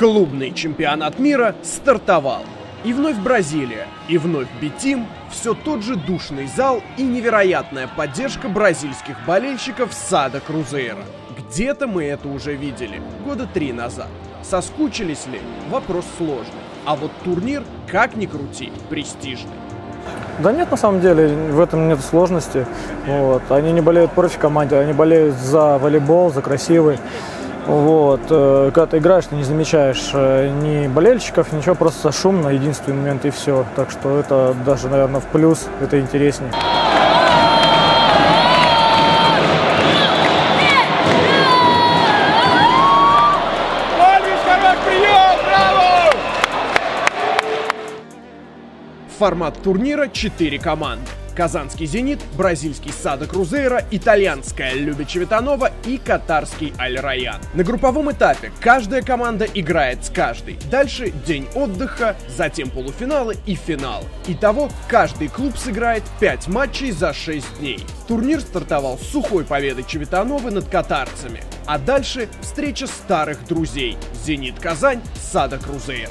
Клубный чемпионат мира стартовал. И вновь Бразилия, и вновь Бетим, все тот же душный зал и невероятная поддержка бразильских болельщиков Сада Крузейра. Где-то мы это уже видели, года три назад. Соскучились ли? Вопрос сложный. А вот турнир, как ни крути, престижный. Да нет, на самом деле, в этом нет сложности. Вот. Они не болеют против команды, они болеют за волейбол, за красивый. Вот. Э, когда ты играешь, ты не замечаешь э, ни болельщиков, ничего, просто шумно, единственный момент и все. Так что это даже, наверное, в плюс, это интереснее. Формат турнира 4 команды. Казанский «Зенит», бразильский «Сада Крузейра», итальянская «Любичи Витанова» и катарский «Аль-Раян». На групповом этапе каждая команда играет с каждой. Дальше день отдыха, затем полуфиналы и финал. Итого каждый клуб сыграет 5 матчей за 6 дней. Турнир стартовал с сухой победой Чевитановы над катарцами. А дальше встреча старых друзей «Зенит Казань», «Сада Крузейр».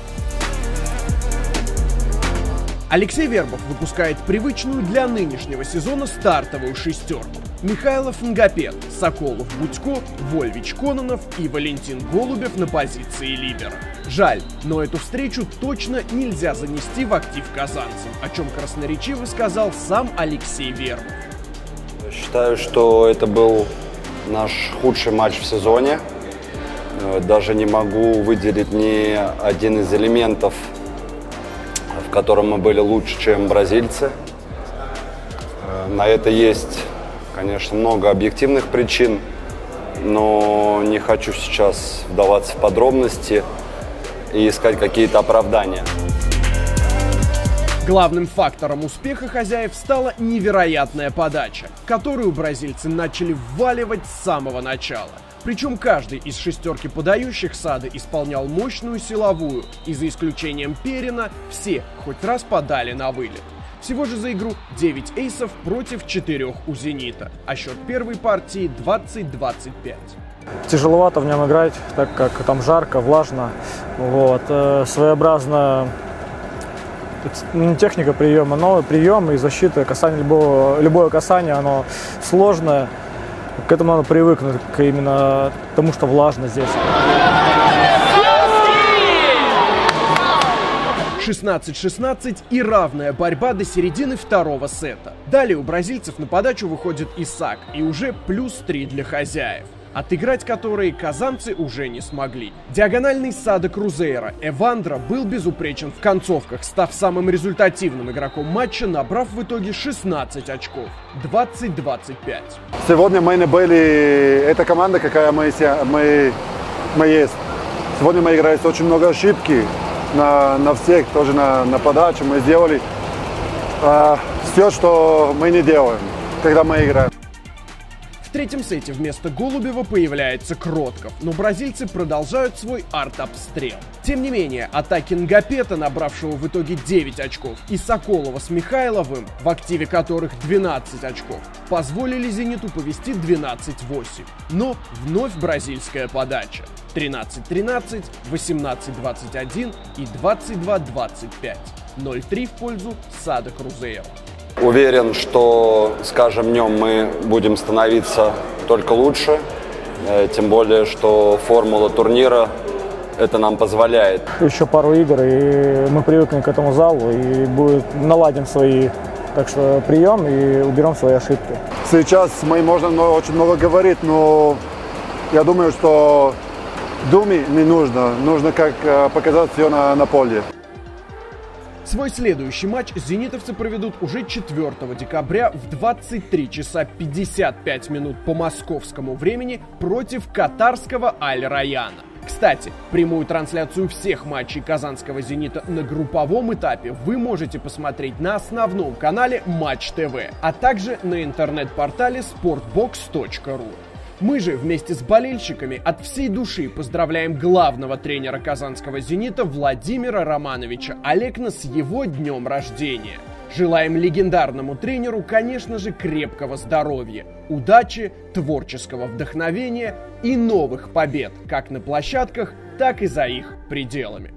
Алексей Вербов выпускает привычную для нынешнего сезона стартовую шестерку. Михайлов Нгапет, Соколов Будько, Вольвич Кононов и Валентин Голубев на позиции лидера. Жаль, но эту встречу точно нельзя занести в актив казанцам, о чем красноречиво сказал сам Алексей Вербов. Считаю, что это был наш худший матч в сезоне. Э, даже не могу выделить ни один из элементов в котором мы были лучше, чем бразильцы. Э, на это есть, конечно, много объективных причин, но не хочу сейчас вдаваться в подробности и искать какие-то оправдания. Главным фактором успеха хозяев стала невероятная подача, которую бразильцы начали вваливать с самого начала – причем каждый из шестерки подающих сады исполнял мощную силовую, и за исключением Перина все хоть раз подали на вылет. Всего же за игру 9 эйсов против 4 у «Зенита», а счет первой партии 20-25. Тяжеловато в нем играть, так как там жарко, влажно. Вот. Э, своеобразно не техника приема, но прием и защита, касание любого, любое касание, оно сложное. К этому надо привыкнуть, к именно тому, что влажно здесь. 16-16 и равная борьба до середины второго сета. Далее у бразильцев на подачу выходит Исак и уже плюс 3 для хозяев отыграть которые казанцы уже не смогли. Диагональный Сада Крузейра Эвандра был безупречен в концовках, став самым результативным игроком матча, набрав в итоге 16 очков. 20-25. Сегодня мы не были... Это команда, какая мы, мы, мы есть. Сегодня мы играли очень много ошибки на, на всех, тоже на, на подачу. Мы сделали а, все, что мы не делаем, когда мы играем. В третьем сете вместо Голубева появляется Кротков, но бразильцы продолжают свой арт-обстрел. Тем не менее, атаки Нгапета, набравшего в итоге 9 очков, и Соколова с Михайловым, в активе которых 12 очков, позволили «Зениту» повести 12-8. Но вновь бразильская подача. 13-13, 18-21 и 22-25. 0-3 в пользу Сада Крузейра. Уверен, что с каждым днем мы будем становиться только лучше, э, тем более, что формула турнира это нам позволяет. Еще пару игр, и мы привыкнем к этому залу, и будет, наладим свои так что прием и уберем свои ошибки. Сейчас мы можем очень много говорить, но я думаю, что думе не нужно. Нужно как э, показать все на, на поле. Свой следующий матч зенитовцы проведут уже 4 декабря в 23 часа 55 минут по московскому времени против катарского Аль-Раяна. Кстати, прямую трансляцию всех матчей казанского «Зенита» на групповом этапе вы можете посмотреть на основном канале Матч ТВ, а также на интернет-портале sportbox.ru. Мы же вместе с болельщиками от всей души поздравляем главного тренера казанского «Зенита» Владимира Романовича Олекна с его днем рождения. Желаем легендарному тренеру, конечно же, крепкого здоровья, удачи, творческого вдохновения и новых побед как на площадках, так и за их пределами.